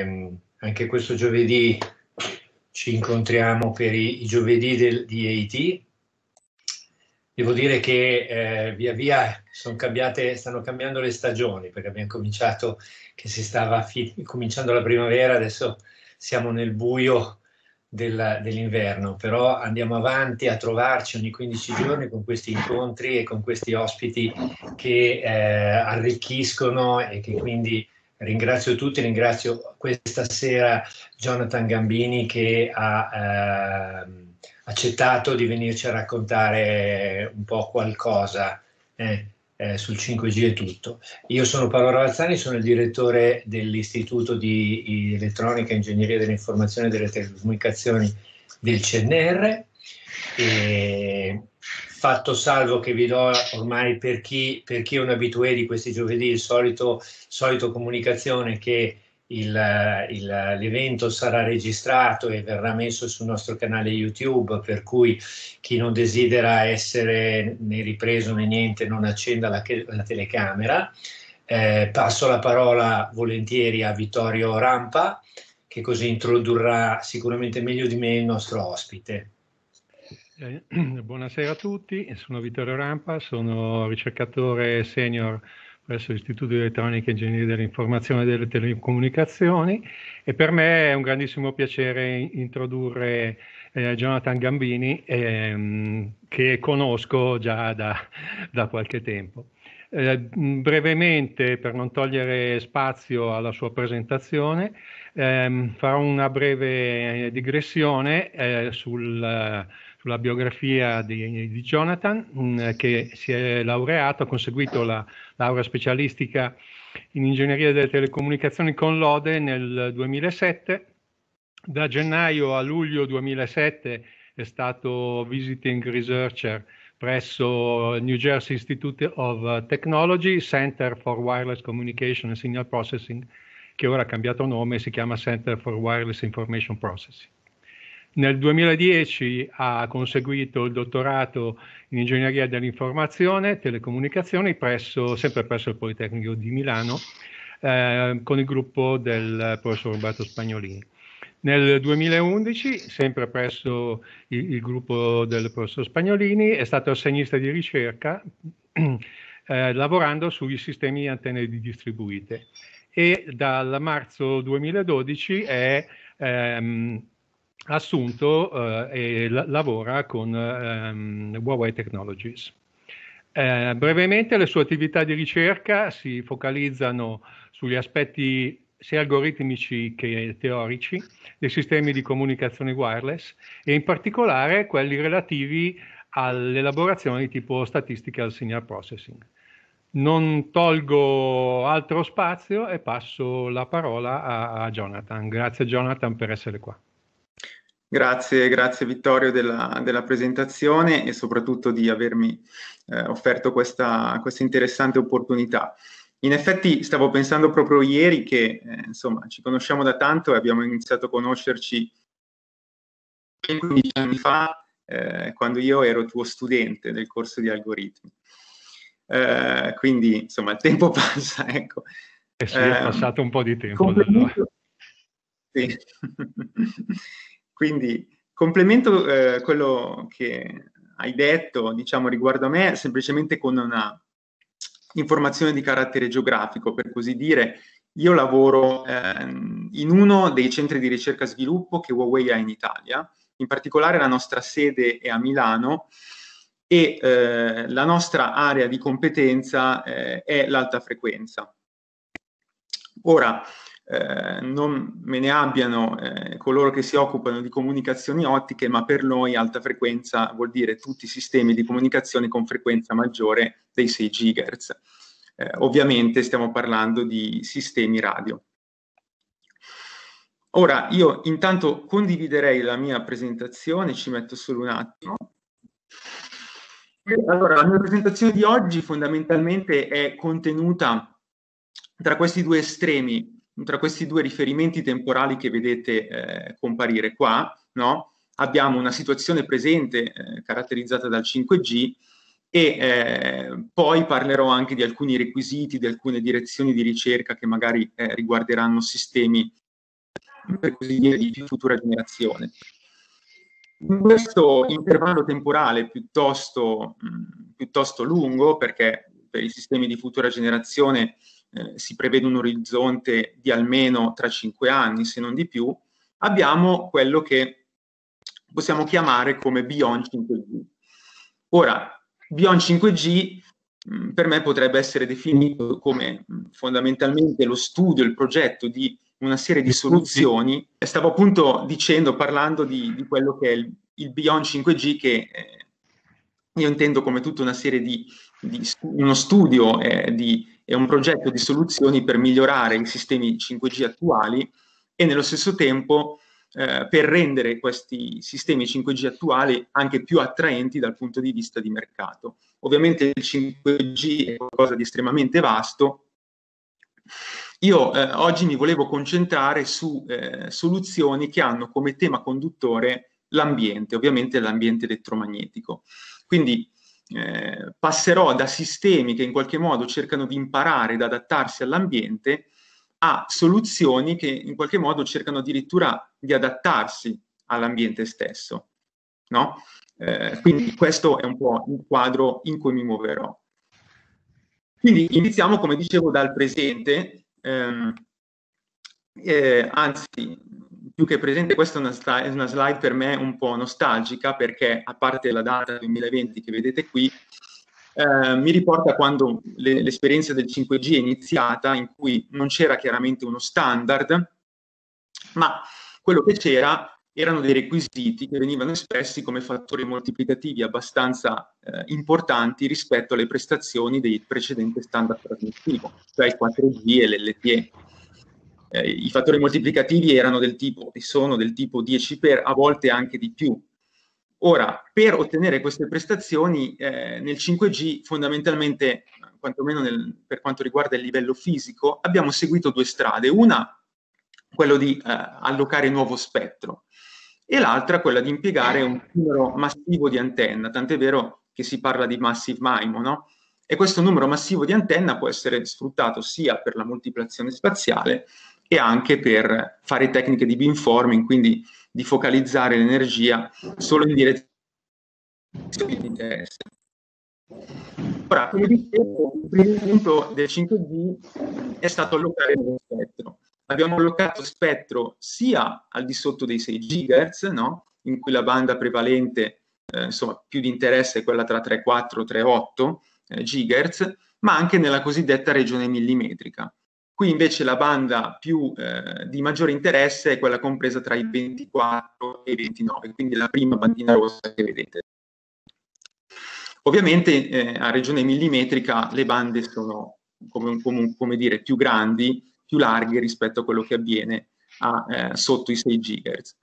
eh, anche questo giovedì ci incontriamo per i, i giovedì del, di EIT. Devo dire che eh, via via cambiate, stanno cambiando le stagioni perché abbiamo cominciato che si stava cominciando la primavera, adesso siamo nel buio del, dell'inverno, però andiamo avanti a trovarci ogni 15 giorni con questi incontri e con questi ospiti che eh, arricchiscono e che quindi ringrazio tutti, ringrazio questa sera Jonathan Gambini che ha eh, accettato di venirci a raccontare un po' qualcosa. Eh, eh, sul 5G e tutto. Io sono Paolo Ravazzani, sono il direttore dell'Istituto di Elettronica Ingegneria dell'Informazione e delle Telecomunicazioni del CNR. E fatto salvo che vi do ormai per chi, per chi è un abitué di questi giovedì il solito, solito comunicazione che il, il, l'evento sarà registrato e verrà messo sul nostro canale YouTube, per cui chi non desidera essere né ripreso né niente non accenda la, la telecamera. Eh, passo la parola volentieri a Vittorio Rampa, che così introdurrà sicuramente meglio di me il nostro ospite. Eh, buonasera a tutti, sono Vittorio Rampa, sono ricercatore senior presso l'Istituto di Elettronica e Ingegneria dell'Informazione e delle Telecomunicazioni e per me è un grandissimo piacere introdurre eh, Jonathan Gambini ehm, che conosco già da, da qualche tempo. Eh, brevemente, per non togliere spazio alla sua presentazione, ehm, farò una breve digressione eh, sul sulla biografia di, di Jonathan, mm, che si è laureato, ha conseguito la laurea specialistica in ingegneria delle telecomunicazioni con lode nel 2007. Da gennaio a luglio 2007 è stato visiting researcher presso New Jersey Institute of Technology, Center for Wireless Communication and Signal Processing, che ora ha cambiato nome e si chiama Center for Wireless Information Processing. Nel 2010 ha conseguito il dottorato in ingegneria dell'informazione e telecomunicazioni presso, sempre presso il Politecnico di Milano eh, con il gruppo del professor Roberto Spagnolini. Nel 2011, sempre presso il, il, gruppo del professor Spagnolini, è stato assegnista di ricerca eh, lavorando sugli sistemi di antenne distribuite e dal marzo 2012 è ehm, assunto eh, e lavora con ehm, Huawei Technologies. Eh, brevemente le sue attività di ricerca si focalizzano sugli aspetti sia algoritmici che teorici dei sistemi di comunicazione wireless e in particolare quelli relativi all'elaborazione di tipo statistical signal processing. Non tolgo altro spazio e passo la parola a, a Jonathan. Grazie Jonathan per essere qua. Grazie, grazie Vittorio della, della, presentazione e soprattutto di avermi eh, offerto questa, questa, interessante opportunità. In effetti stavo pensando proprio ieri che eh, insomma ci conosciamo da tanto e abbiamo iniziato a conoscerci 15 anni fa eh, quando io ero tuo studente del corso di algoritmi. Eh, quindi insomma il tempo passa, ecco. Eh sì, è passato un po' di tempo. Complimento... Sì. Quindi complemento eh, quello che hai detto, diciamo, riguardo a me, semplicemente con una informazione di carattere geografico, per così dire. Io lavoro eh, in uno dei centri di ricerca e sviluppo che Huawei ha in Italia, in particolare la nostra sede è a Milano e eh, la nostra area di competenza eh, è l'alta frequenza. Ora, eh, non me ne abbiano eh, coloro che si occupano di comunicazioni ottiche, ma per noi alta frequenza vuol dire tutti i sistemi di comunicazione con frequenza maggiore dei 6 GHz. Eh, ovviamente stiamo parlando di sistemi radio. Ora, io intanto condividerei la mia presentazione, ci metto solo un attimo. Allora, la mia presentazione di oggi fondamentalmente è contenuta tra questi due estremi tra questi due riferimenti temporali che vedete eh, comparire qua, no? abbiamo una situazione presente eh, caratterizzata dal 5G e eh, poi parlerò anche di alcuni requisiti, di alcune direzioni di ricerca che magari eh, riguarderanno sistemi per così dire, di futura generazione. In questo intervallo temporale piuttosto, mh, piuttosto lungo, perché per i sistemi di futura generazione eh, si prevede un orizzonte di almeno tra cinque anni, se non di più, abbiamo quello che possiamo chiamare come Beyond 5G. Ora, Beyond 5G mh, per me potrebbe essere definito come mh, fondamentalmente lo studio, il progetto di una serie di soluzioni. Stavo appunto dicendo, parlando di, di quello che è il, il Beyond 5G, che eh, io intendo come tutta una serie di, di uno studio eh, di, e un progetto di soluzioni per migliorare i sistemi 5G attuali e nello stesso tempo eh, per rendere questi sistemi 5G attuali anche più attraenti dal punto di vista di mercato. Ovviamente il 5G è qualcosa di estremamente vasto. Io eh, oggi mi volevo concentrare su eh, soluzioni che hanno come tema conduttore l'ambiente, ovviamente l'ambiente elettromagnetico. Quindi eh, passerò da sistemi che in qualche modo cercano di imparare ed adattarsi all'ambiente a soluzioni che in qualche modo cercano addirittura di adattarsi all'ambiente stesso. No? Eh, quindi questo è un po' il quadro in cui mi muoverò. Quindi iniziamo, come dicevo, dal presente, ehm, eh, anzi, più che presente, questa è una, slide, una slide per me un po' nostalgica perché, a parte la data 2020 che vedete qui, eh, mi riporta quando le, l'esperienza del 5G è iniziata, in cui non c'era chiaramente uno standard, ma quello che c'era erano dei requisiti che venivano espressi come fattori moltiplicativi abbastanza eh, importanti rispetto alle prestazioni del precedente standard trasmissivo, cioè il 4G e l'LTE. Eh, I fattori moltiplicativi erano del tipo, e sono del tipo 10 per, a volte anche di più, Ora, per ottenere queste prestazioni eh, nel 5G, fondamentalmente, quantomeno nel, per quanto riguarda il livello fisico, abbiamo seguito due strade. Una, quello di eh, allocare nuovo spettro, e l'altra, quella di impiegare un numero massivo di antenna, tant'è vero che si parla di massive MIMO, no? E questo numero massivo di antenna può essere sfruttato sia per la moltiplicazione spaziale e anche per fare tecniche di beamforming, quindi di focalizzare l'energia solo in direzione di interesse. Ora, come dicevo, il primo punto del 5G è stato allocare lo spettro. Abbiamo allocato spettro sia al di sotto dei 6 GHz, no? in cui la banda prevalente, eh, insomma, più di interesse è quella tra 3,4 e 3,8 eh, GHz, ma anche nella cosiddetta regione millimetrica. Qui invece la banda più eh, di maggiore interesse è quella compresa tra i 24 e i 29, quindi la prima bandina rossa che vedete. Ovviamente eh, a regione millimetrica le bande sono come, come, come, dire, più grandi, più larghe rispetto a quello che avviene a, eh, sotto i 6 GHz.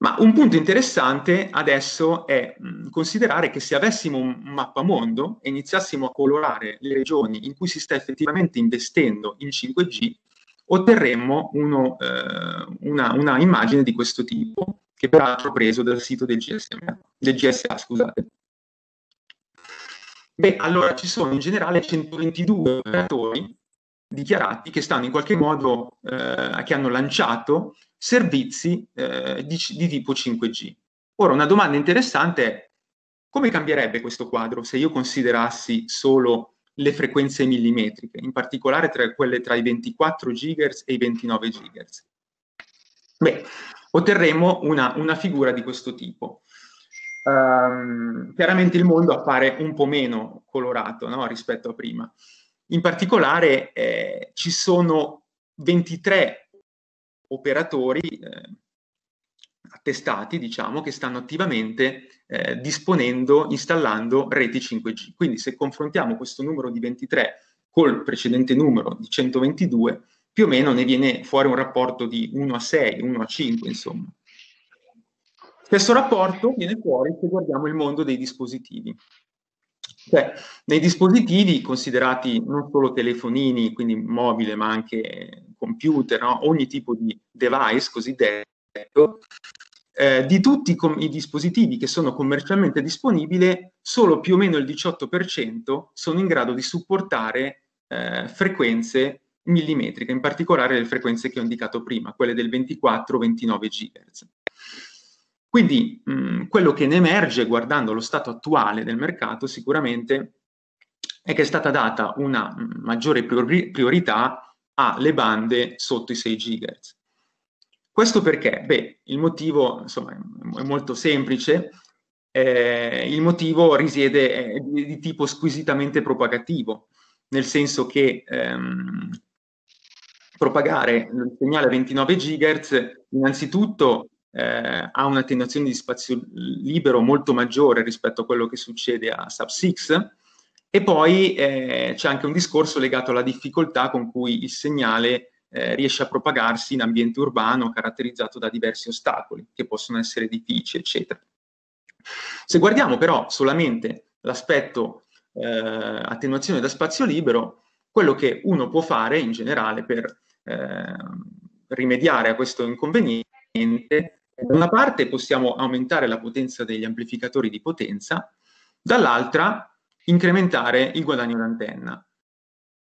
Ma un punto interessante adesso è mh, considerare che se avessimo un mappamondo e iniziassimo a colorare le regioni in cui si sta effettivamente investendo in 5G, otterremmo uno, eh, una, una, immagine di questo tipo, che peraltro ho preso dal sito del, GSM, del GSA. Scusate. Beh, allora ci sono in generale 122 operatori dichiarati che stanno in qualche modo, eh, che hanno lanciato servizi eh, di, di tipo 5G. Ora, una domanda interessante è come cambierebbe questo quadro se io considerassi solo le frequenze millimetriche, in particolare tra quelle tra i 24 GHz e i 29 GHz? Beh, otterremo una, una figura di questo tipo. Um, chiaramente il mondo appare un po' meno colorato no, rispetto a prima. In particolare eh, ci sono 23 operatori eh, attestati, diciamo, che stanno attivamente eh, disponendo, installando reti 5G. Quindi se confrontiamo questo numero di 23 col precedente numero di 122, più o meno ne viene fuori un rapporto di 1 a 6, 1 a 5, insomma. Stesso rapporto viene fuori se guardiamo il mondo dei dispositivi. Cioè, nei dispositivi considerati non solo telefonini, quindi mobile, ma anche computer, no? ogni tipo di device cosiddetto, eh, di tutti com- i dispositivi che sono commercialmente disponibili, solo più o meno il 18% sono in grado di supportare eh, frequenze millimetrica, in particolare le frequenze che ho indicato prima, quelle del 24-29 GHz. Quindi mh, quello che ne emerge guardando lo stato attuale del mercato sicuramente è che è stata data una maggiore priori priorità alle bande sotto i 6 GHz. Questo perché? Beh, il motivo insomma, è molto semplice, eh, il motivo risiede di, di, tipo squisitamente propagativo, nel senso che ehm, propagare il segnale a 29 GHz innanzitutto eh, ha un'attenuazione di spazio libero molto maggiore rispetto a quello che succede a sub-6 e poi eh, c'è anche un discorso legato alla difficoltà con cui il segnale eh, riesce a propagarsi in ambiente urbano caratterizzato da diversi ostacoli, che possono essere edifici, eccetera. Se guardiamo però solamente l'aspetto eh, attenuazione da spazio libero, quello che uno può fare in generale per eh, rimediare a questo inconveniente, da una parte possiamo aumentare la potenza degli amplificatori di potenza, dall'altra incrementare il guadagno d'antenna.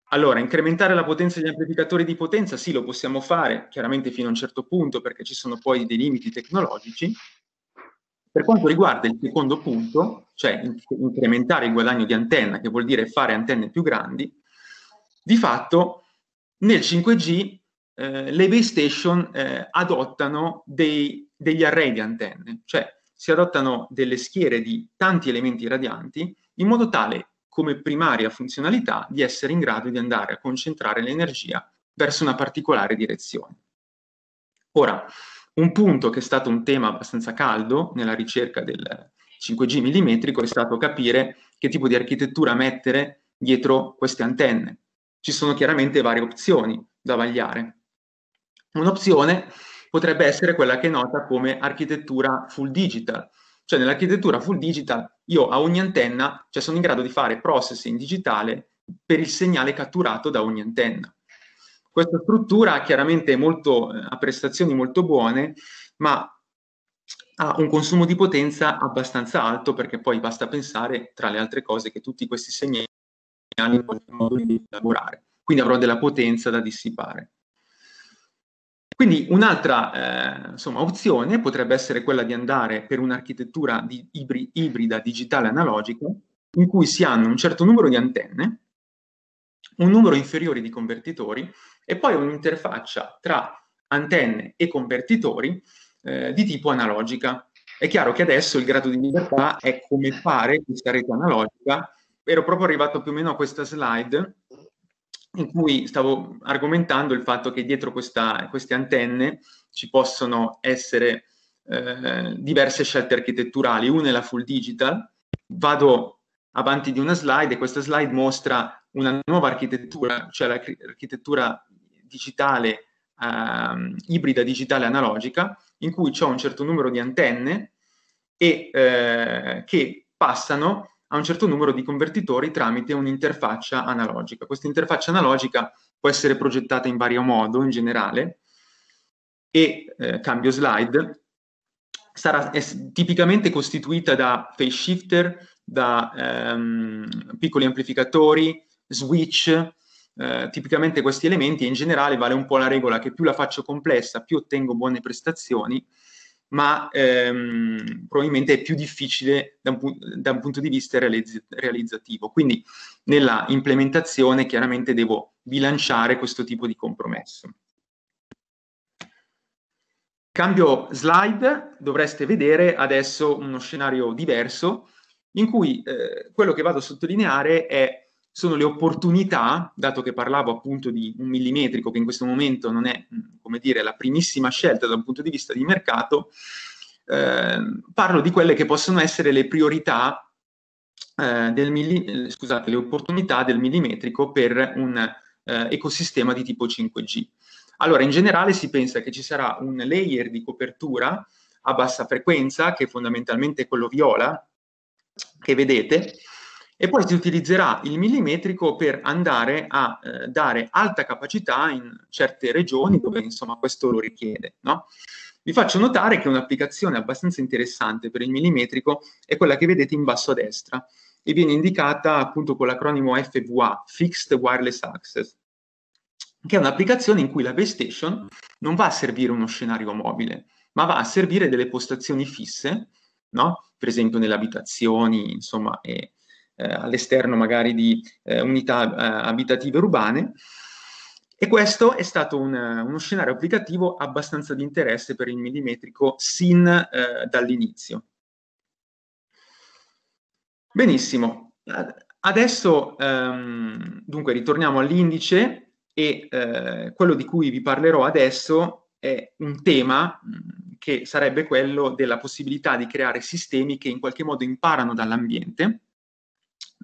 Allora, incrementare la potenza degli amplificatori di potenza sì, lo possiamo fare, chiaramente fino a un certo punto, perché ci sono poi dei limiti tecnologici. Per quanto riguarda il secondo punto, cioè incrementare il guadagno di antenna, che vuol dire fare antenne più grandi, di fatto nel 5G eh, le base station eh, adottano dei, degli array di antenne, cioè si adottano delle schiere di tanti elementi radianti in modo tale come primaria funzionalità di essere in grado di andare a concentrare l'energia verso una particolare direzione. Ora, un punto che è stato un tema abbastanza caldo nella ricerca del 5G millimetrico è stato capire che tipo di architettura mettere dietro queste antenne. Ci sono chiaramente varie opzioni da vagliare. Un'opzione potrebbe essere quella che è nota come architettura full digital, cioè nell'architettura full digital io a ogni antenna cioè sono in grado di fare processing digitale per il segnale catturato da ogni antenna. Questa struttura chiaramente molto, eh, ha prestazioni molto buone, ma ha un consumo di potenza abbastanza alto perché poi basta pensare, tra le altre cose, che tutti questi segnali in qualche modo di lavorare. Quindi avrò della potenza da dissipare. Quindi un'altra eh, insomma, opzione potrebbe essere quella di andare per un'architettura di ibri- ibrida digitale analogica in cui si hanno un certo numero di antenne, un numero inferiore di convertitori e poi un'interfaccia tra antenne e convertitori eh, di tipo analogica. È chiaro che adesso il grado di libertà è come fare questa rete analogica. Ero proprio arrivato più o meno a questa slide in cui stavo argomentando il fatto che dietro questa, queste antenne ci possono essere eh, diverse scelte architetturali. Una è la full digital. Vado avanti di una slide e questa slide mostra una nuova architettura, cioè l'architettura digitale, eh, ibrida digitale analogica, in cui c'è un certo numero di antenne e eh, che passano a un certo numero di convertitori tramite un'interfaccia analogica. Questa interfaccia analogica può essere progettata in vario modo in generale e eh, cambio slide sarà tipicamente costituita da phase shifter, da ehm, piccoli amplificatori, switch, eh, tipicamente questi elementi e in generale vale un po' la regola che più la faccio complessa, più ottengo buone prestazioni ma ehm, probabilmente è più difficile da un, da un punto di vista realizz realizzativo. Quindi nella implementazione chiaramente devo bilanciare questo tipo di compromesso. Cambio slide, dovreste vedere adesso uno scenario diverso in cui eh, quello che vado a sottolineare è sono le opportunità, dato che parlavo appunto di un millimetrico che in questo momento non è, come dire, la primissima scelta da un punto di vista di mercato, eh, parlo di quelle che possono essere le priorità eh, del milli, scusate, le opportunità del millimetrico per un eh, ecosistema di tipo 5G. Allora, in generale si pensa che ci sarà un layer di copertura a bassa frequenza, che fondamentalmente è quello viola, che vedete, e poi si utilizzerà il millimetrico per andare a eh, dare alta capacità in certe regioni dove insomma questo lo richiede. No? Vi faccio notare che un'applicazione abbastanza interessante per il millimetrico è quella che vedete in basso a destra e viene indicata appunto con l'acronimo FVA, Fixed Wireless Access. che è un'applicazione in cui la base station non va a servire uno scenario mobile, ma va a servire delle postazioni fisse, no? per esempio nelle abitazioni, insomma, e, eh, all'esterno magari di eh, unità eh, abitative urbane. E questo è stato un, uno scenario applicativo abbastanza di interesse per il millimetrico sin eh, dall'inizio. Benissimo, adesso ehm, dunque ritorniamo all'indice e eh, quello di cui vi parlerò adesso è un tema che sarebbe quello della possibilità di creare sistemi che in qualche modo imparano dall'ambiente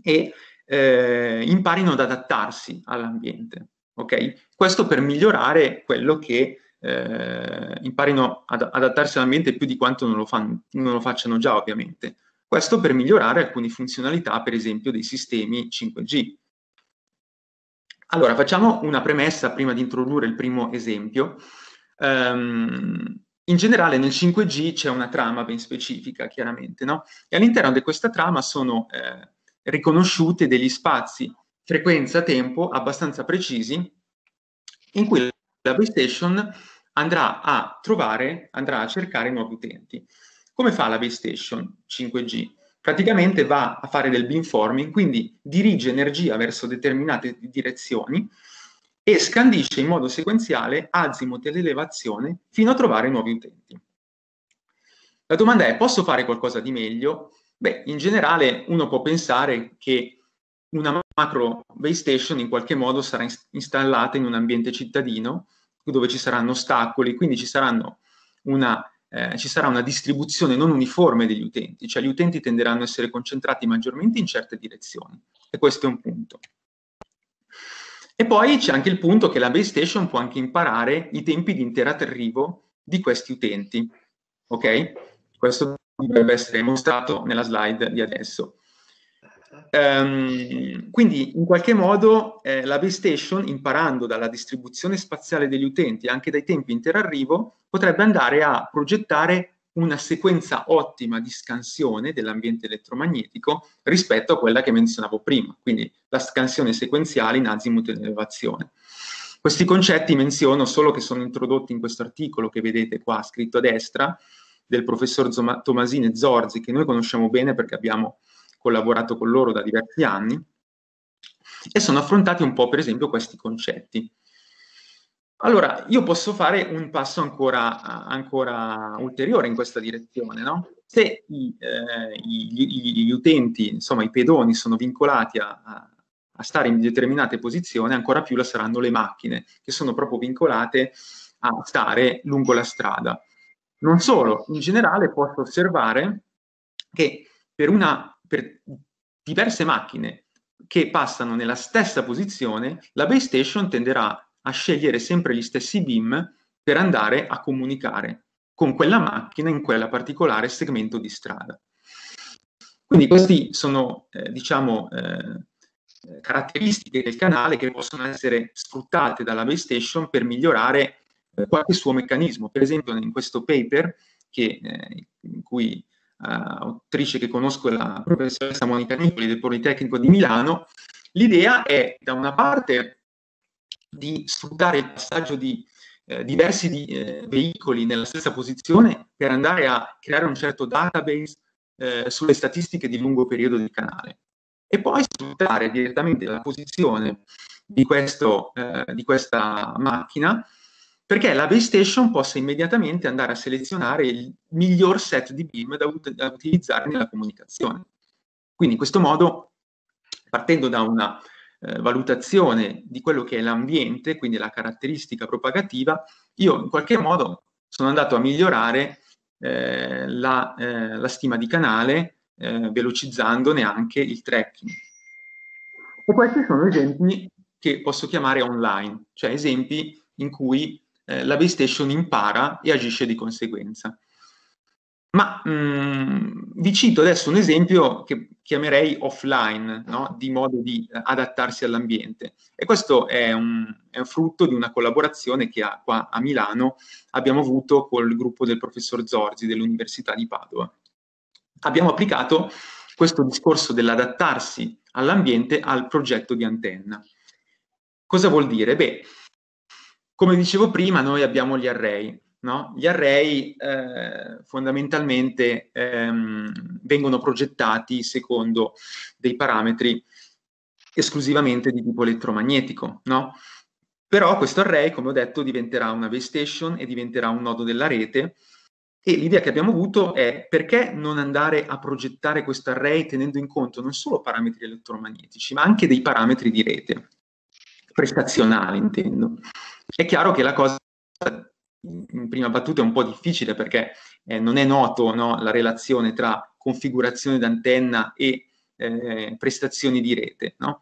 e eh, imparino ad adattarsi all'ambiente. Okay? Questo per migliorare quello che eh, imparino ad adattarsi all'ambiente più di quanto non lo, fanno, non lo facciano già, ovviamente. Questo per migliorare alcune funzionalità, per esempio, dei sistemi 5G. Allora, facciamo una premessa prima di introdurre il primo esempio. Um, in generale nel 5G c'è una trama ben specifica, chiaramente, no? E all'interno di questa trama sono eh, riconosciute degli spazi frequenza-tempo abbastanza precisi in cui la base station andrà a trovare, andrà a cercare nuovi utenti. Come fa la base station 5G? Praticamente va a fare del beamforming, quindi dirige energia verso determinate direzioni e scandisce in modo sequenziale azimuth e l'elevazione fino a trovare nuovi utenti. La domanda è, posso fare qualcosa di meglio? Beh, in generale uno può pensare che una macro base station in qualche modo sarà installata in un ambiente cittadino dove ci saranno ostacoli, quindi ci, una, eh, ci sarà una distribuzione non uniforme degli utenti, cioè gli utenti tenderanno a essere concentrati maggiormente in certe direzioni. E questo è un punto. E poi c'è anche il punto che la base station può anche imparare i tempi di interarrivo di questi utenti. Ok? Questo dovrebbe essere mostrato nella slide di adesso. Um, quindi in qualche modo eh, la base station, imparando dalla distribuzione spaziale degli utenti e anche dai tempi interarrivo, potrebbe andare a progettare una sequenza ottima di scansione dell'ambiente elettromagnetico rispetto a quella che menzionavo prima, quindi la scansione sequenziale in azimuth ed elevazione. Questi concetti menziono solo che sono introdotti in questo articolo che vedete qua scritto a destra del professor Zoma, Tomasini e Zorzi, che noi conosciamo bene perché abbiamo collaborato con loro da diversi anni, e sono affrontati un po' per esempio questi concetti. Allora, io posso fare un passo ancora, ancora ulteriore in questa direzione, no? Se i, eh, gli, gli, utenti, insomma i pedoni, sono vincolati a, a, stare in determinate posizioni, ancora più lo saranno le macchine, che sono proprio vincolate a stare lungo la strada. Non solo, in generale posso osservare che per, una, per diverse macchine che passano nella stessa posizione, la base station tenderà a scegliere sempre gli stessi BIM per andare a comunicare con quella macchina in quella particolare segmento di strada. Quindi queste sono, eh, diciamo, eh, caratteristiche del canale che possono essere sfruttate dalla base station per migliorare qualche suo meccanismo. Per esempio in questo paper, che, eh, in cui uh, autrice che conosco è la professoressa Monica Nicoli del Politecnico di Milano, l'idea è da una parte di sfruttare il passaggio di eh, diversi di, eh, veicoli nella stessa posizione per andare a creare un certo database eh, sulle statistiche di lungo periodo del canale e poi sfruttare direttamente la posizione di, questo, eh, di questa macchina perché la base station possa immediatamente andare a selezionare il miglior set di beam da, ut- da utilizzare nella comunicazione. Quindi in questo modo, partendo da una eh, valutazione di quello che è l'ambiente, quindi la caratteristica propagativa, io in qualche modo sono andato a migliorare eh, la, eh, la, stima di canale eh, velocizzandone anche il tracking. E questi sono esempi che posso chiamare online, cioè esempi in cui eh, la base station impara e agisce di conseguenza. Ma mh, mm, vi cito adesso un esempio che chiamerei offline, no? di modo di eh, adattarsi all'ambiente. E questo è un, è un, frutto di una collaborazione che ha, qua a Milano abbiamo avuto col gruppo del professor Zorzi dell'Università di Padova. Abbiamo applicato questo discorso dell'adattarsi all'ambiente al progetto di antenna. Cosa vuol dire? Beh, Come dicevo prima, noi abbiamo gli array. No? Gli array eh, fondamentalmente ehm, vengono progettati secondo dei parametri esclusivamente di tipo elettromagnetico. No? Però questo array, come ho detto, diventerà una base station e diventerà un nodo della rete e l'idea che abbiamo avuto è perché non andare a progettare questo array tenendo in conto non solo parametri elettromagnetici, ma anche dei parametri di rete, prestazionali intendo. È chiaro che la cosa in prima battuta è un po' difficile perché eh, non è noto no, la relazione tra configurazione d'antenna e eh, prestazioni di rete. No?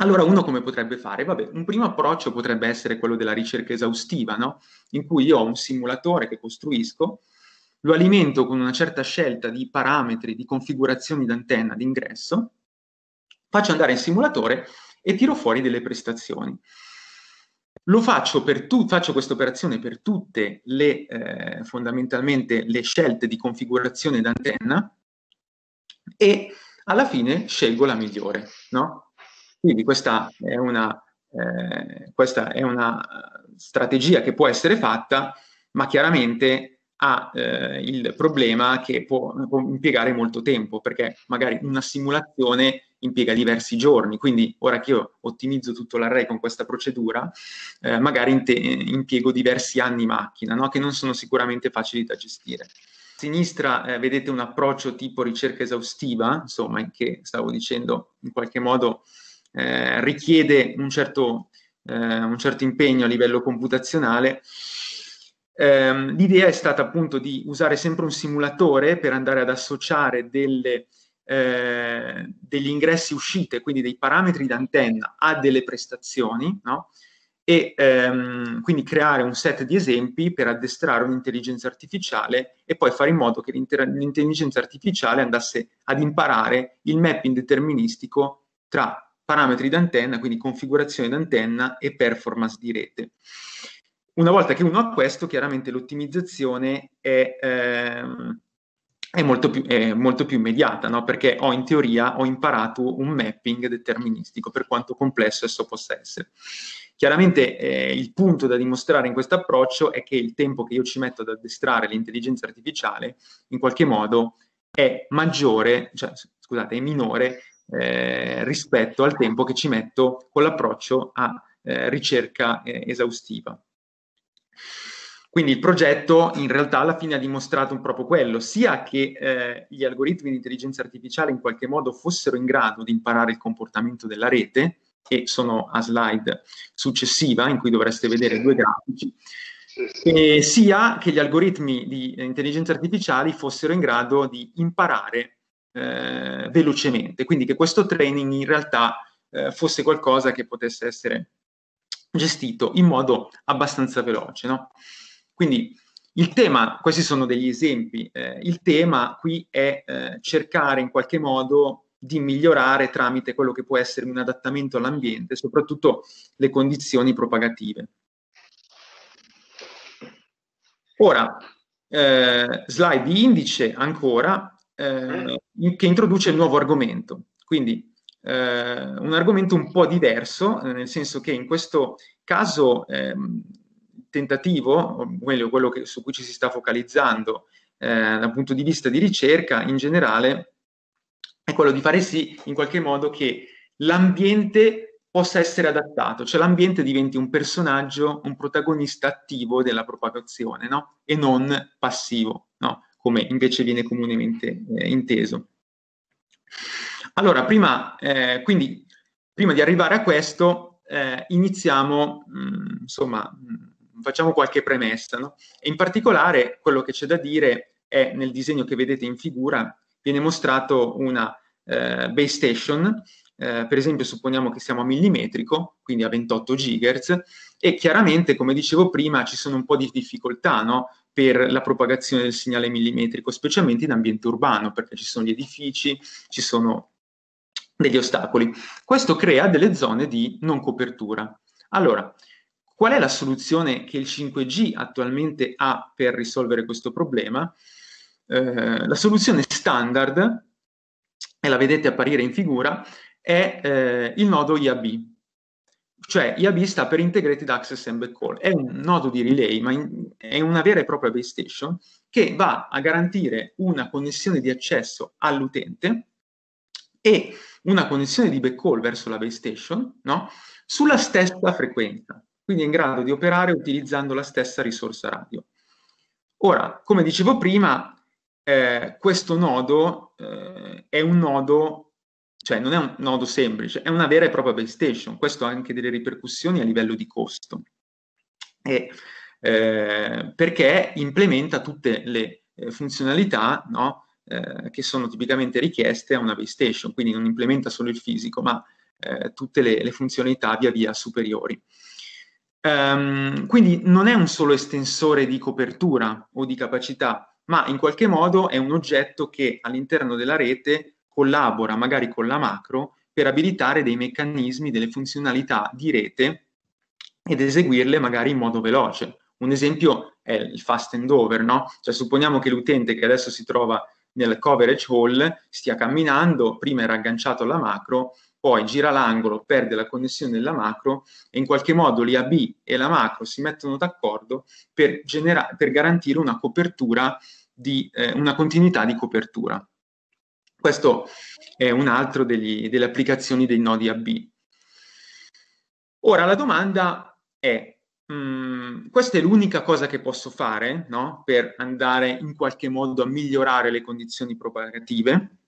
Allora uno come potrebbe fare? Vabbè, un primo approccio potrebbe essere quello della ricerca esaustiva, no? in cui io ho un simulatore che costruisco, lo alimento con una certa scelta di parametri, di configurazioni d'antenna d'ingresso, faccio andare in simulatore e tiro fuori delle prestazioni. Lo faccio per tu, faccio questa operazione per tutte le, eh, fondamentalmente, le scelte di configurazione d'antenna e alla fine scelgo la migliore, no? Quindi questa è una, eh, questa è una strategia che può essere fatta, ma chiaramente ha eh, il problema che può, può, impiegare molto tempo, perché magari una simulazione impiega diversi giorni, quindi ora che io ottimizzo tutto l'array con questa procedura, eh, magari in te, impiego diversi anni in macchina, no? che non sono sicuramente facili da gestire. A sinistra eh, vedete un approccio tipo ricerca esaustiva, insomma, che stavo dicendo in qualche modo eh, richiede un certo, eh, un certo, impegno a livello computazionale. Eh, l'idea è stata appunto di usare sempre un simulatore per andare ad associare delle, eh, degli ingressi uscite, quindi dei parametri d'antenna a delle prestazioni, no? e ehm, quindi creare un set di esempi per addestrare un'intelligenza artificiale e poi fare in modo che l'intelligenza artificiale andasse ad imparare il mapping deterministico tra parametri d'antenna, quindi configurazione d'antenna e performance di rete. Una volta che uno ha questo, chiaramente l'ottimizzazione è, ehm, è, molto, più, è molto, più, immediata, no? perché ho in teoria ho imparato un mapping deterministico, per quanto complesso esso possa essere. Chiaramente eh, il punto da dimostrare in questo approccio è che il tempo che io ci metto ad addestrare l'intelligenza artificiale in qualche modo è maggiore, cioè scusate, è minore eh, rispetto al tempo che ci metto con l'approccio a eh, ricerca eh, esaustiva. Quindi il progetto in realtà alla fine ha dimostrato proprio quello, sia che eh, gli algoritmi di intelligenza artificiale in qualche modo fossero in grado di imparare il comportamento della rete, e sono a slide successiva in cui dovreste vedere due grafici, e sia che gli algoritmi di intelligenza artificiale fossero in grado di imparare eh, velocemente, quindi che questo training in realtà eh, fosse qualcosa che potesse essere gestito in modo abbastanza veloce. No? Quindi il tema, questi sono degli esempi, eh, il tema qui è eh, cercare in qualche modo di migliorare tramite quello che può essere un adattamento all'ambiente, soprattutto le condizioni propagative. Ora, eh, slide di indice ancora, eh, che introduce il nuovo argomento. Quindi eh, un argomento un po' diverso, eh, nel senso che in questo caso ehm, tentativo, quello, quello che, su cui ci si sta focalizzando eh, dal punto di vista di ricerca in generale, è quello di fare sì in qualche modo che l'ambiente possa essere adattato, cioè l'ambiente diventi un personaggio, un protagonista attivo della propagazione, no? E non passivo, no? come invece viene comunemente eh, inteso. Allora, prima, eh, quindi, prima di arrivare a questo, eh, iniziamo, mh, mm, insomma, mh, mm, facciamo qualche premessa. No? In particolare quello che c'è da dire è nel disegno che vedete in figura, viene mostrato una eh, base station, eh, per esempio supponiamo che siamo a millimetrico, quindi a 28 GHz, e chiaramente, come dicevo prima, ci sono un po' di difficoltà, no? per la propagazione del segnale millimetrico, specialmente in ambiente urbano, perché ci sono gli edifici, ci sono degli ostacoli. Questo crea delle zone di non copertura. Allora, qual è la soluzione che il 5G attualmente ha per risolvere questo problema? Eh, la soluzione standard, e la vedete apparire in figura, è eh, il nodo IAB. cioè IAB sta per Integrated Access and Backhaul, è un nodo di relay, ma in, è una vera e propria base station che va a garantire una connessione di accesso all'utente e una connessione di backhaul verso la base station no? sulla stessa frequenza, quindi è in grado di operare utilizzando la stessa risorsa radio. Ora, come dicevo prima, eh, questo nodo eh, è un nodo cioè non è un nodo semplice, è una vera e propria base station. Questo ha anche delle ripercussioni a livello di costo. E, eh, perché implementa tutte le eh, funzionalità no, eh, che sono tipicamente richieste a una base station, quindi non implementa solo il fisico, ma eh, tutte le, le, funzionalità via via superiori. Um, quindi non è un solo estensore di copertura o di capacità, ma in qualche modo è un oggetto che all'interno della rete collabora magari con la macro per abilitare dei meccanismi, delle funzionalità di rete ed eseguirle magari in modo veloce. Un esempio è il fast handover, no? Cioè supponiamo che l'utente che adesso si trova nel coverage hall stia camminando, prima era agganciato alla macro, poi gira l'angolo, perde la connessione della macro e in qualche modo l'IAB e la macro si mettono d'accordo per, genera- per garantire una copertura di eh, una continuità di copertura. Questo è un altro degli, delle applicazioni dei nodi AB. Ora la domanda è, mh, mm, questa è l'unica cosa che posso fare no? per andare in qualche modo a migliorare le condizioni propagative?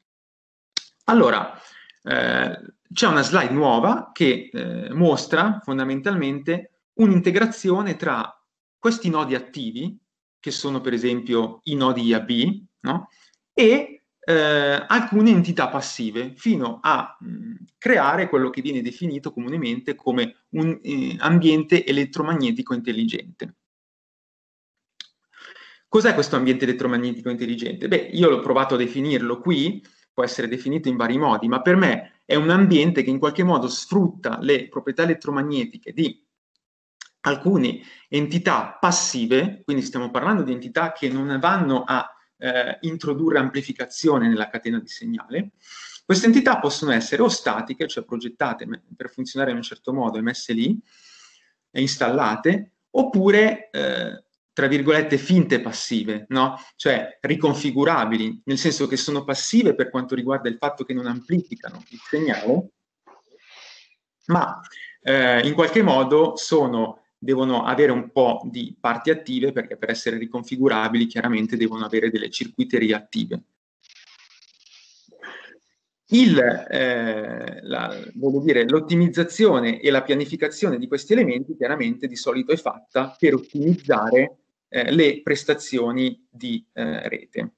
Allora, eh, c'è una slide nuova che eh, mostra fondamentalmente un'integrazione tra questi nodi attivi, che sono per esempio i nodi IAB, no? e eh, alcune entità passive fino a mh, creare quello che viene definito comunemente come un eh, ambiente elettromagnetico intelligente. Cos'è questo ambiente elettromagnetico intelligente? Beh, io l'ho provato a definirlo qui, può essere definito in vari modi, ma per me è un ambiente che in qualche modo sfrutta le proprietà elettromagnetiche di alcune entità passive, quindi stiamo parlando di entità che non vanno a eh, introdurre amplificazione nella catena di segnale. Queste entità possono essere o statiche, cioè progettate per funzionare in un certo modo e messe lì, e installate, oppure, eh, tra virgolette, finte passive, no? cioè riconfigurabili, nel senso che sono passive per quanto riguarda il fatto che non amplificano il segnale, ma eh, in qualche modo sono devono avere un po' di parti attive perché per essere riconfigurabili chiaramente devono avere delle circuiterie attive. Il, eh, la, dire, l'ottimizzazione e la pianificazione di questi elementi chiaramente di solito è fatta per ottimizzare eh, le prestazioni di eh, rete.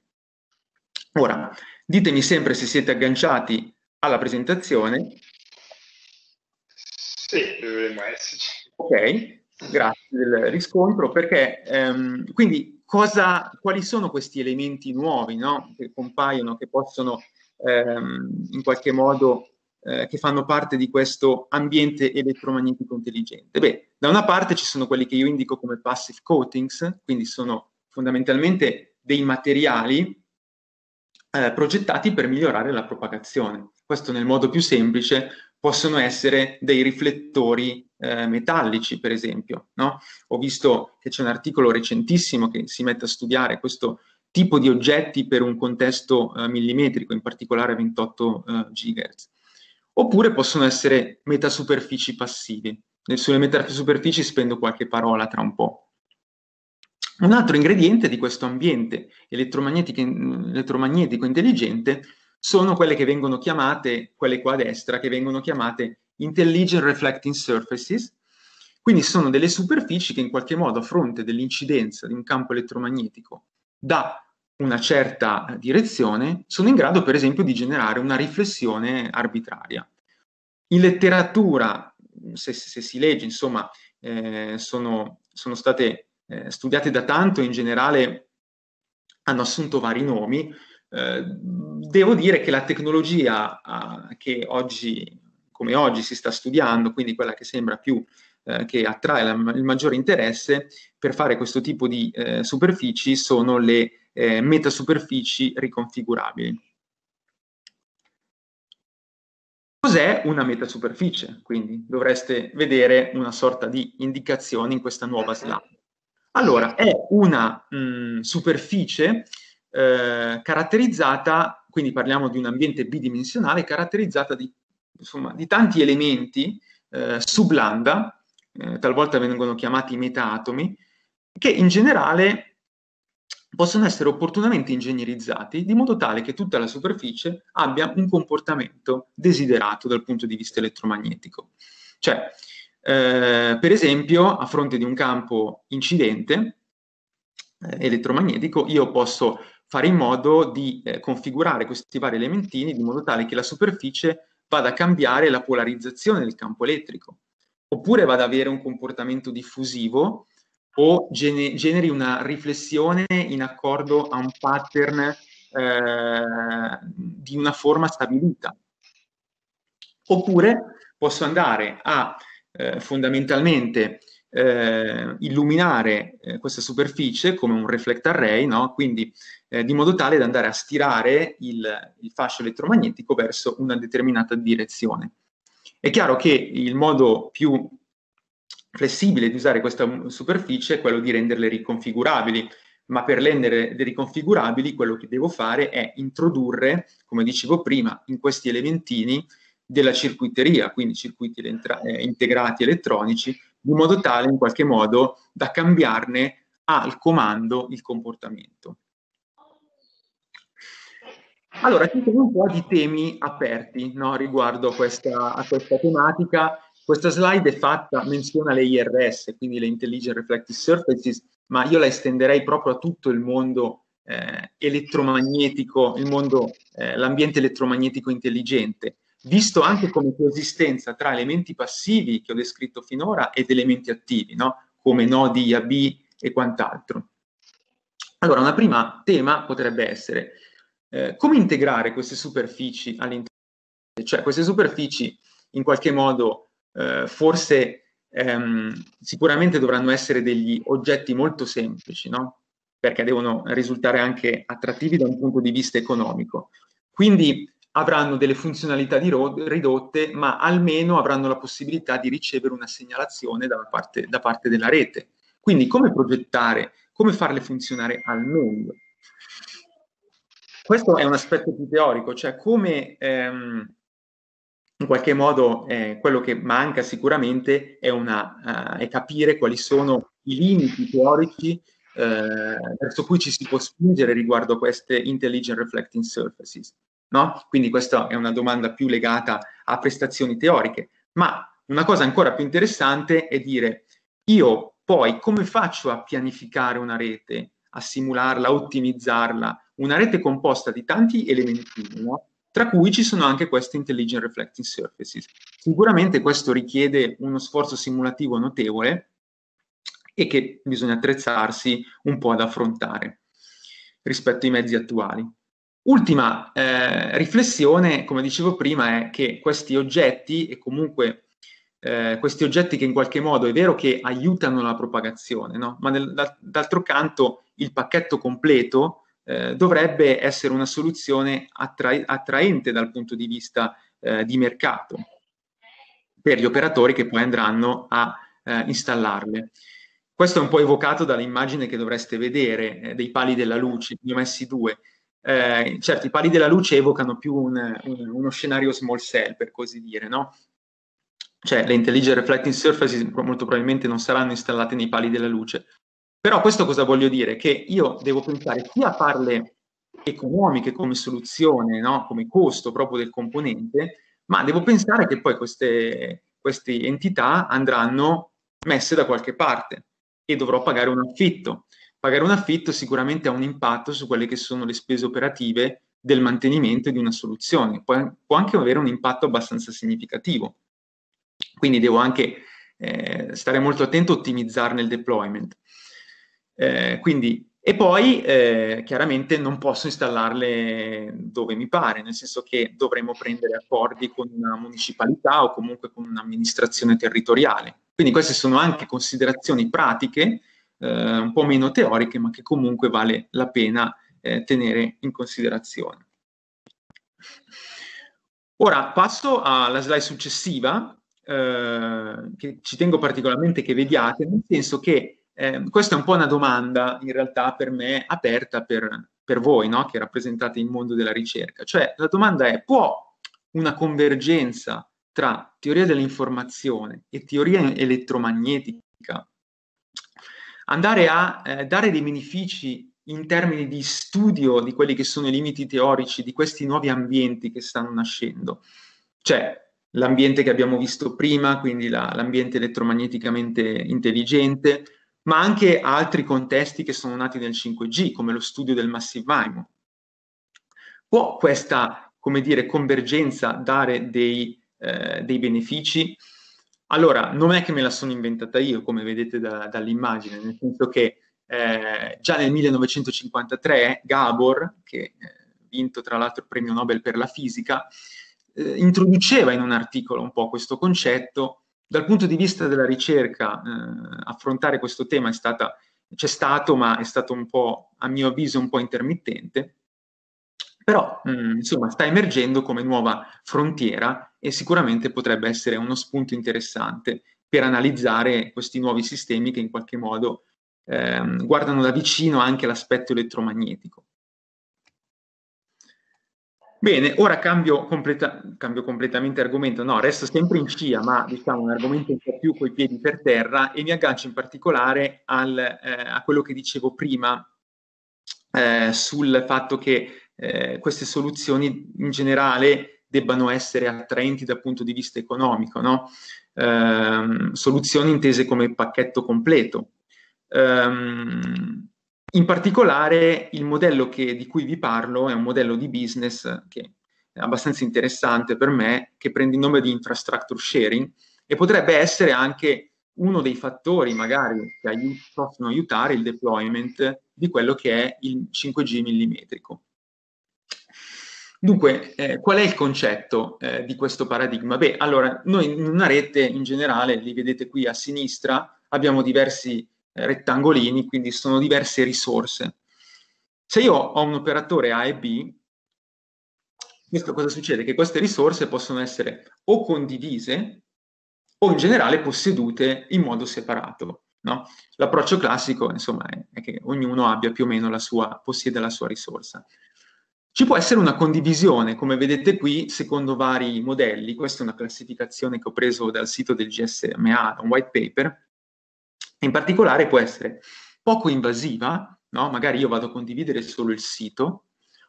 Ora, ditemi sempre se siete agganciati alla presentazione. Sì, dovremmo esserci. Ok, Grazie del riscontro, perché ehm, quindi cosa, quali sono questi elementi nuovi no? che compaiono, che possono ehm, in qualche modo, eh, che fanno parte di questo ambiente elettromagnetico intelligente? Beh, da una parte ci sono quelli che io indico come passive coatings, quindi sono fondamentalmente dei materiali eh, progettati per migliorare la propagazione. Questo nel modo più semplice possono essere dei riflettori eh, metallici, per esempio. No? Ho visto che c'è un articolo recentissimo che si mette a studiare questo tipo di oggetti per un contesto eh, millimetrico, in particolare 28 eh, GHz. Oppure possono essere metasuperfici passivi. E sulle metasuperfici spendo qualche parola tra un po'. Un altro ingrediente di questo ambiente elettromagnetico, intelligente sono quelle che vengono chiamate, quelle qua a destra, che vengono chiamate Intelligent Reflecting Surfaces, quindi sono delle superfici che in qualche modo a fronte dell'incidenza di un campo elettromagnetico da una certa direzione sono in grado per esempio di generare una riflessione arbitraria. In letteratura, se, se si legge, insomma, eh, sono, sono, state eh, studiate da tanto, in generale hanno assunto vari nomi, eh, devo dire che la tecnologia eh, che oggi, come oggi si sta studiando, quindi quella che sembra più eh, che attrae la, il maggiore interesse per fare questo tipo di eh, superfici sono le eh, metasuperfici riconfigurabili. Cos'è una metasuperficie? Quindi dovreste vedere una sorta di indicazione in questa nuova slide. Allora, è una mh, superficie eh, caratterizzata, quindi parliamo di un ambiente bidimensionale, caratterizzata di, insomma, di tanti elementi eh, sublanda, eh, talvolta vengono chiamati metatomi, che in generale possono essere opportunamente ingegnerizzati di modo tale che tutta la superficie abbia un comportamento desiderato dal punto di vista elettromagnetico. Cioè, eh, per esempio, a fronte di un campo incidente eh, elettromagnetico, io posso fare in modo di eh, configurare questi vari elementini di modo tale che la superficie vada a cambiare la polarizzazione del campo elettrico, oppure vada ad avere un comportamento diffusivo o gene generi una riflessione in accordo a un pattern eh, di una forma stabilita. Oppure posso andare a eh, fondamentalmente eh, illuminare eh, questa superficie come un reflect array, no? quindi eh, di modo tale da andare a stirare il, il fascio elettromagnetico verso una determinata direzione. È chiaro che il modo più flessibile di usare questa superficie è quello di renderle riconfigurabili, ma per renderle riconfigurabili quello che devo fare è introdurre, come dicevo prima, in questi elementini della circuiteria, quindi circuiti eh, integrati elettronici, di modo tale in qualche modo da cambiarne al comando il comportamento. Allora, ci sono un po' di temi aperti no, riguardo questa, a questa tematica questa slide è fatta, menziona le IRS, quindi le Intelligent Reflective Surfaces, ma io la estenderei proprio a tutto il mondo eh, elettromagnetico, il mondo, eh, l'ambiente elettromagnetico intelligente, visto anche come coesistenza tra elementi passivi che ho descritto finora ed elementi attivi, no? come nodi IAB e quant'altro. Allora, una prima tema potrebbe essere eh, come integrare queste superfici all'interno, cioè queste superfici in qualche modo eh, forse ehm, sicuramente dovranno essere degli oggetti molto semplici, no? perché devono risultare anche attrattivi da un punto di vista economico. Quindi avranno delle funzionalità ridotte, ma almeno avranno la possibilità di ricevere una segnalazione parte, da parte della rete. Quindi come progettare, come farle funzionare al meglio? Questo è un aspetto più teorico, cioè come ehm, in qualche modo eh, quello che manca sicuramente è, una, uh, è, capire quali sono i limiti teorici eh, verso cui ci si può spingere riguardo a queste intelligent reflecting surfaces. No? Quindi questa è una domanda più legata a prestazioni teoriche, ma una cosa ancora più interessante è dire io poi come faccio a pianificare una rete, a simularla, a ottimizzarla, una rete composta di tanti elementi, no? Tra cui ci sono anche queste intelligent reflecting surfaces. Sicuramente questo richiede uno sforzo simulativo notevole e che bisogna attrezzarsi un po' ad affrontare rispetto ai mezzi attuali. Ultima eh, riflessione, come dicevo prima, è che questi oggetti e comunque eh, questi oggetti che in qualche modo è vero che aiutano la propagazione, no? ma nel, d'altro canto il pacchetto completo eh, dovrebbe essere una soluzione attra- attraente dal punto di vista eh, di mercato per gli operatori che poi andranno a eh, installarle. Questo è un po' evocato dall'immagine che dovreste vedere eh, dei pali della luce, ne ho messi due. Eh, certo, i pali della luce evocano più un, un, uno scenario small cell, per così dire, no? Cioè, le intelligent reflecting surfaces molto probabilmente non saranno installate nei pali della luce, però questo cosa voglio dire? Che io devo pensare sia a farle economiche come soluzione, no? come costo proprio del componente, ma devo pensare che poi queste, queste entità andranno messe da qualche parte e dovrò pagare un affitto. Pagare un affitto sicuramente ha un impatto su quelle che sono le spese operative del mantenimento di una soluzione, può, può anche avere un impatto abbastanza significativo. Quindi devo anche eh, stare molto attento a ottimizzarne il deployment. Eh, quindi, e poi eh, chiaramente non posso installarle dove mi pare, nel senso che dovremmo prendere accordi con una municipalità o comunque con un'amministrazione territoriale. Quindi queste sono anche considerazioni pratiche, eh, un po' meno teoriche, ma che comunque vale la pena eh, tenere in considerazione. Ora passo alla slide successiva, eh, che ci tengo particolarmente che vediate, nel senso che eh, questa è un po' una domanda in realtà per me aperta per, per voi, no? che rappresentate il mondo della ricerca. Cioè la domanda è, può una convergenza tra teoria dell'informazione e teoria elettromagnetica andare a eh, dare dei benefici in termini di studio di quelli che sono i limiti teorici di questi nuovi ambienti che stanno nascendo. Cioè l'ambiente che abbiamo visto prima, quindi la, l'ambiente elettromagneticamente intelligente, ma anche altri contesti che sono nati nel 5G, come lo studio del Massive MIMO. Può questa, come dire, convergenza dare dei, eh, dei benefici? Allora, non è che me la sono inventata io, come vedete da, dall'immagine, nel senso che eh, già nel 1953 Gabor, che ha eh, vinto tra l'altro il premio Nobel per la fisica, eh, introduceva in un articolo un po' questo concetto. Dal punto di vista della ricerca, eh, affrontare questo tema è stata, c'è stato, ma è stato un po', a mio avviso, un po' intermittente. Però, mh, mm, insomma, sta emergendo come nuova frontiera e sicuramente potrebbe essere uno spunto interessante per analizzare questi nuovi sistemi che in qualche modo ehm, guardano da vicino anche l'aspetto elettromagnetico. Bene, ora cambio, completa, cambio, completamente argomento, no, resto sempre in scia, ma diciamo un argomento un po' più coi piedi per terra e mi aggancio in particolare al, eh, a quello che dicevo prima eh, sul fatto che eh, queste soluzioni in generale debbano essere attraenti dal punto di vista economico, no? Ehm, soluzioni intese come pacchetto completo, Um, in particolare il modello che, di cui vi parlo è un modello di business che è abbastanza interessante per me, che prende il nome di infrastructure sharing e potrebbe essere anche uno dei fattori magari che aiut- possono aiutare il deployment di quello che è il 5G millimetrico. Dunque, eh, qual è il concetto eh, di questo paradigma? Beh, allora, noi in una rete in generale, li vedete qui a sinistra, abbiamo diversi rettangolini, quindi sono diverse risorse. Se io ho un operatore A e B, questo cosa succede? Che queste risorse possono essere o condivise o in generale possedute in modo separato. No? L'approccio classico, insomma, è, è, che ognuno abbia più o meno la sua, possiede la sua risorsa. Ci può essere una condivisione, come vedete qui, secondo vari modelli. Questa è una classificazione che ho preso dal sito del GSMA, un white paper, in particolare può essere poco invasiva, no? magari io vado a condividere solo il sito,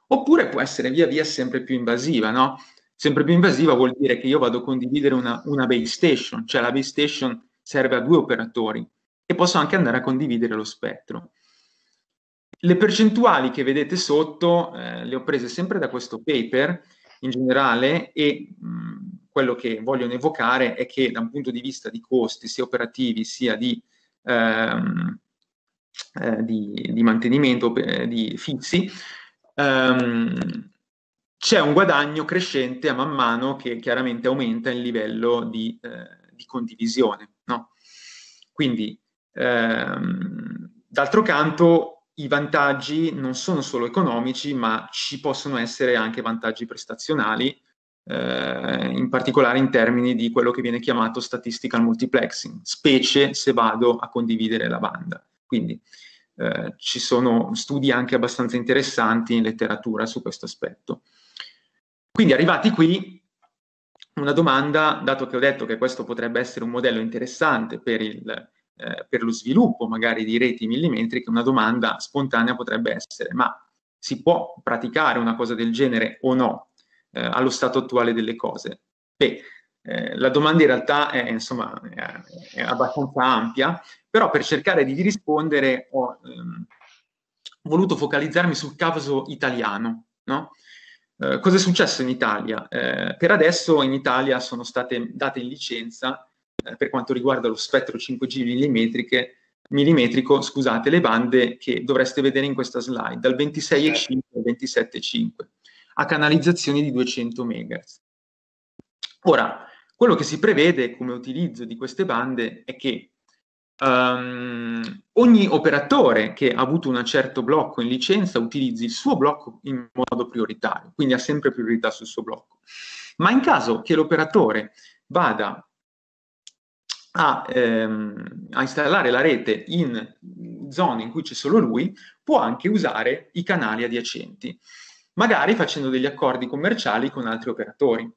oppure può essere via via sempre più invasiva. No? Sempre più invasiva vuol dire che io vado a condividere una, una base station, cioè la base station serve a due operatori e posso anche andare a condividere lo spettro. Le percentuali che vedete sotto eh, le ho prese sempre da questo paper in generale e mh, quello che vogliono evocare è che da un punto di vista di costi sia operativi sia di ehm, eh, di, di, mantenimento eh, di fissi, ehm, c'è un guadagno crescente a man mano che chiaramente aumenta il livello di, eh, di condivisione. No? Quindi, ehm, d'altro canto, i vantaggi non sono solo economici, ma ci possono essere anche vantaggi prestazionali eh, in particolare in termini di quello che viene chiamato statistical multiplexing, specie se vado a condividere la banda. Quindi eh, ci sono studi anche abbastanza interessanti in letteratura su questo aspetto. Quindi arrivati qui, una domanda, dato che ho detto che questo potrebbe essere un modello interessante per, il, eh, per lo sviluppo magari di reti millimetriche, una domanda spontanea potrebbe essere, ma si può praticare una cosa del genere o no? Eh, allo stato attuale delle cose? Beh, eh, la domanda in realtà è, insomma, è, è, abbastanza ampia, però per cercare di rispondere ho ehm, voluto focalizzarmi sul caso italiano. No? Eh, cosa è successo in Italia? Eh, per adesso in Italia sono state date in licenza, eh, per quanto riguarda lo spettro 5G millimetriche, millimetrico, scusate, le bande che dovreste vedere in questa slide, dal 26,5 al 27,5 a canalizzazioni di 200 MHz. Ora, quello che si prevede come utilizzo di queste bande è che um, ogni operatore che ha avuto un certo blocco in licenza utilizzi il suo blocco in modo prioritario, quindi ha sempre priorità sul suo blocco. Ma in caso che l'operatore vada a, ehm, a, installare la rete in zone in cui c'è solo lui, può anche usare i canali adiacenti, magari facendo degli accordi commerciali con altri operatori.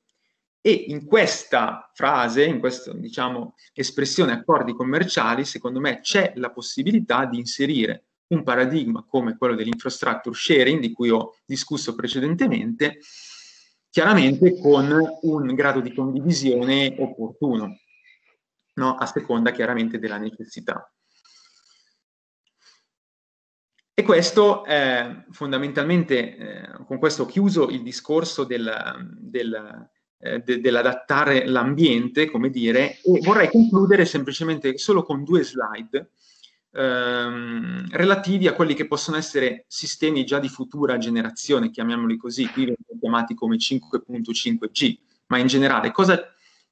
E in questa frase, in questa diciamo, espressione accordi commerciali, secondo me c'è la possibilità di inserire un paradigma come quello dell'infrastructure sharing, di cui ho discusso precedentemente, chiaramente con un grado di condivisione opportuno, no? a seconda chiaramente della necessità. E questo eh, fondamentalmente, eh, con questo ho chiuso il discorso del, del, eh, de, dell'adattare l'ambiente, come dire, e vorrei concludere semplicemente solo con due slide ehm, relativi a quelli che possono essere sistemi già di futura generazione, chiamiamoli così, qui vengono chiamati come 5.5G, ma in generale cosa,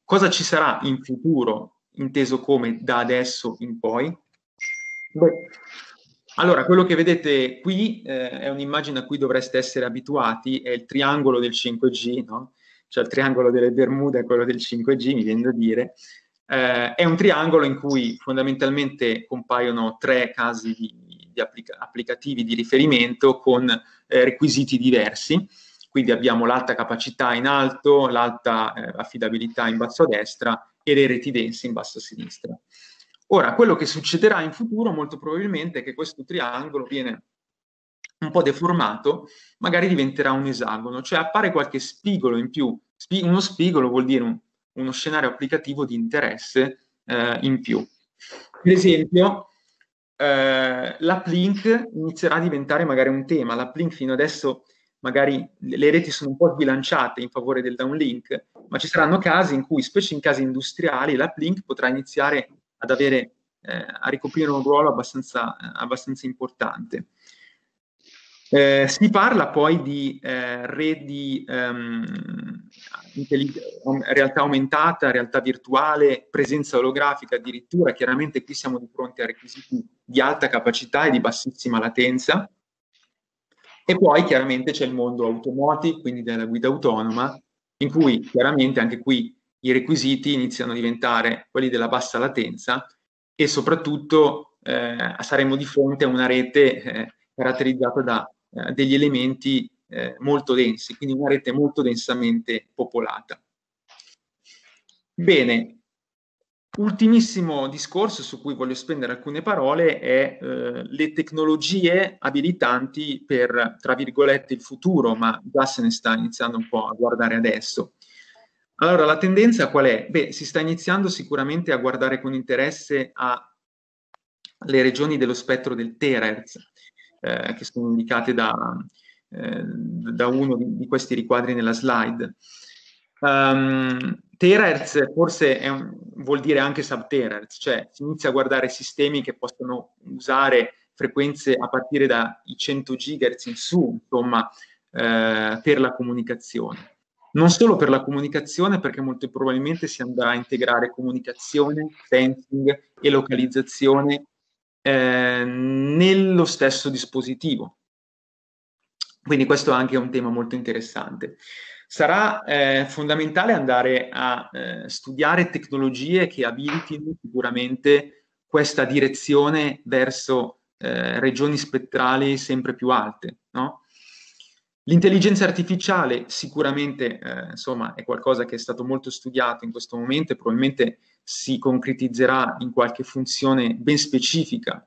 cosa ci sarà in futuro, inteso come da adesso in poi? Beh, allora, quello che vedete qui eh, è un'immagine a cui dovreste essere abituati, è il triangolo del 5G, no? cioè il triangolo delle Bermude è quello del 5G, mi viene da dire, eh, è un triangolo in cui fondamentalmente compaiono tre casi di, di applica- applicativi di riferimento con eh, requisiti diversi. Quindi abbiamo l'alta capacità in alto, l'alta eh, affidabilità in basso a destra e le reti dense in basso a sinistra. Ora, quello che succederà in futuro molto probabilmente è che questo triangolo viene un po' deformato, magari diventerà un esagono, cioè appare qualche spigolo in più. Uno spigolo vuol dire un, uno scenario applicativo di interesse eh, in più. Per esempio, eh, l'uplink inizierà a diventare magari un tema. L'uplink fino adesso magari le reti sono un po' sbilanciate in favore del downlink, ma ci saranno casi in cui, specie in casi industriali, l'uplink potrà iniziare ad avere, eh, a ricoprire un ruolo abbastanza, abbastanza importante. Eh, si parla poi di eh, reti um, realtà aumentata, realtà virtuale, presenza olografica addirittura, chiaramente qui siamo di fronte a requisiti di alta capacità e di bassissima latenza. E poi chiaramente c'è il mondo automotive, quindi della guida autonoma, in cui chiaramente anche qui i requisiti iniziano a diventare quelli della bassa latenza e soprattutto eh, saremo di fronte a una rete eh, caratterizzata da eh, degli elementi eh, molto densi, quindi una rete molto densamente popolata. Bene, ultimissimo discorso su cui voglio spendere alcune parole è eh, le tecnologie abilitanti per, tra virgolette, il futuro, ma già se ne sta iniziando un po' a guardare adesso. Allora, la tendenza qual è? Beh, si sta iniziando sicuramente a guardare con interesse alle regioni dello spettro del terahertz, eh, che sono indicate da, eh, da uno di, questi riquadri nella slide. Um, terahertz forse un, vuol dire anche subterahertz, cioè si inizia a guardare sistemi che possono usare frequenze a partire dai 100 GHz in su, insomma, eh, per la comunicazione. Non solo per la comunicazione, perché molto probabilmente si andrà a integrare comunicazione, sensing e localizzazione eh, nello stesso dispositivo. Quindi questo è anche un tema molto interessante. Sarà eh, fondamentale andare a eh, studiare tecnologie che abilitino sicuramente questa direzione verso eh, regioni spettrali sempre più alte. No? L'intelligenza artificiale sicuramente eh, insomma, è qualcosa che è stato molto studiato in questo momento e probabilmente si concretizzerà in qualche funzione ben specifica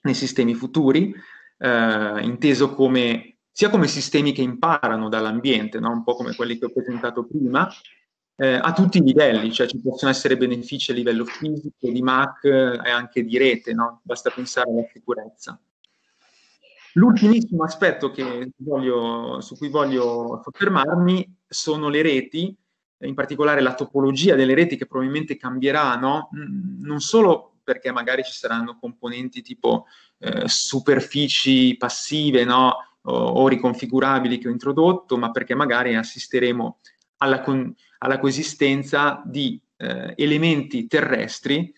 nei sistemi futuri, eh, inteso come, sia come sistemi che imparano dall'ambiente, no? un po' come quelli che ho presentato prima, eh, a tutti i livelli, cioè ci possono essere benefici a livello fisico, di Mac e anche di rete, no? basta pensare alla sicurezza. L'ultimissimo aspetto voglio, su cui voglio soffermarmi sono le reti, in particolare la topologia delle reti che probabilmente cambierà, no? Mm, non solo perché magari ci saranno componenti tipo eh, superfici passive no? o, o, riconfigurabili che ho introdotto, ma perché magari assisteremo alla, con, alla coesistenza di eh, elementi terrestri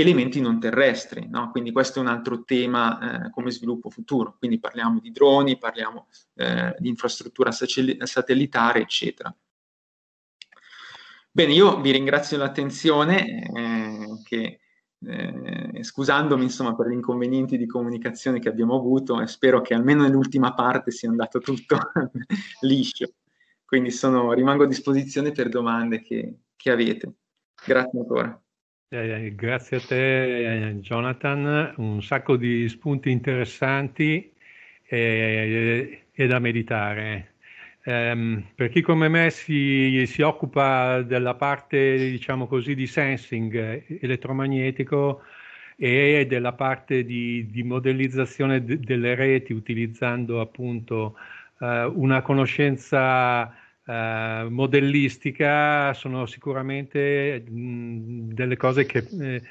elementi non terrestri. No? Quindi questo è un altro tema eh, come sviluppo futuro. Quindi parliamo di droni, parliamo eh, di infrastruttura satellitare, eccetera. Bene, io vi ringrazio dell'attenzione, eh, che, eh, scusandomi insomma per gli inconvenienti di comunicazione che abbiamo avuto e spero che almeno nell'ultima parte sia andato tutto liscio. Quindi sono, rimango a disposizione per domande che, che avete. Grazie ancora. Eh, grazie a te Jonathan, un sacco di spunti interessanti e, e da meditare. Um, per chi come me si, si, occupa della parte, diciamo così, di sensing elettromagnetico e della parte di, di modellizzazione de, delle reti utilizzando appunto uh, una conoscenza uh, modellistica, sono sicuramente mh, delle cose che eh,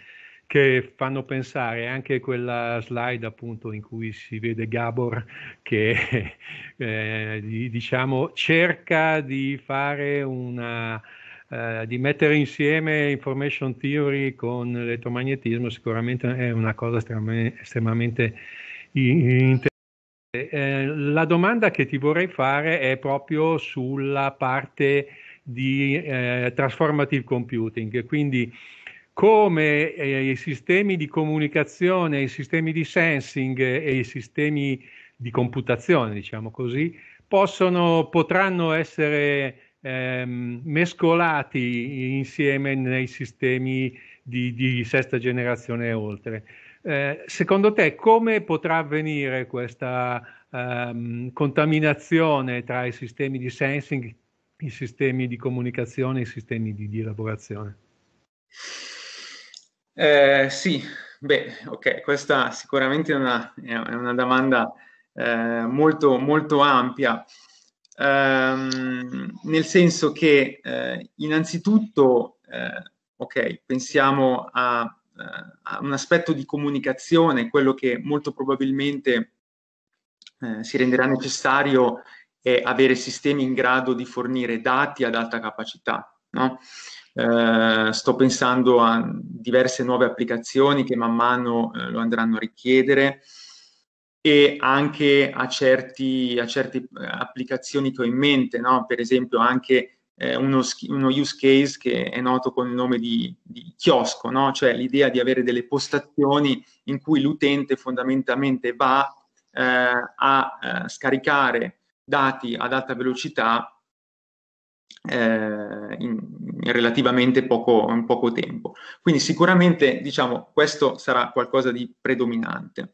che fanno pensare anche quella slide appunto in cui si vede Gabor che eh, diciamo cerca di fare una eh, di mettere insieme information theory con l'elettromagnetismo sicuramente è una cosa estremamente, estremamente interessante. Eh, la domanda che ti vorrei fare è proprio sulla parte di eh, transformative computing, quindi come eh, i sistemi di comunicazione, i sistemi di sensing e i sistemi di computazione, diciamo così, possono, potranno essere ehm, mescolati insieme nei sistemi di, di sesta generazione e oltre. Eh, secondo te come potrà avvenire questa ehm, contaminazione tra i sistemi di sensing, i sistemi di comunicazione e i sistemi di, di elaborazione? Eh, sì, beh, ok, questa sicuramente è una, è una domanda eh, molto, molto ampia, ehm, nel senso che eh, innanzitutto, eh, ok, pensiamo a, un aspetto di comunicazione, quello che molto probabilmente eh, si renderà necessario è avere sistemi in grado di fornire dati ad alta capacità, no? Eh, sto pensando a diverse nuove applicazioni che man mano eh, lo andranno a richiedere e anche a, certi, a certe eh, applicazioni che ho in mente, no? per esempio anche eh, uno, uno, use case che è noto con il nome di, di chiosco, no? cioè l'idea di avere delle postazioni in cui l'utente fondamentalmente va eh, a eh, scaricare dati ad alta velocità eh, in, in, relativamente poco, in poco tempo. Quindi sicuramente diciamo, questo sarà qualcosa di predominante.